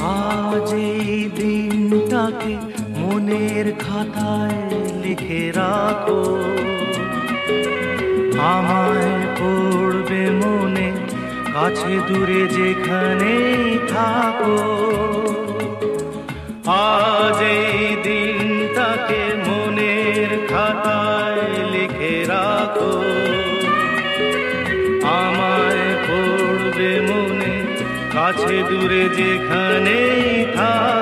আজ এই দিনটাকে মনের খাতায় লিখে রাখো। আমায় পড়বে মনে, কাছে দূরে যেখানেই থাকো। আজ এই দিনটাকে মনের খাতায় লিখে রাখো। আমায় পড়বে কাছে দূরে যেখানেই থাকো